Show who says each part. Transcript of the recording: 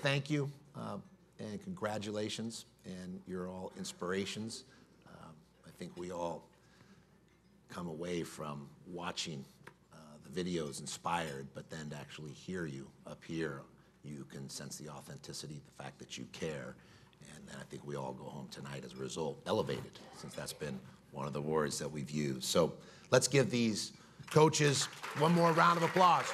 Speaker 1: thank you uh, and congratulations, and you're all inspirations. Um, I think we all come away from watching uh, the videos inspired, but then to actually hear you up here, you can sense the authenticity, the fact that you care, and then I think we all go home tonight as a result elevated, since that's been one of the words that we've used. So let's give these coaches one more round of applause.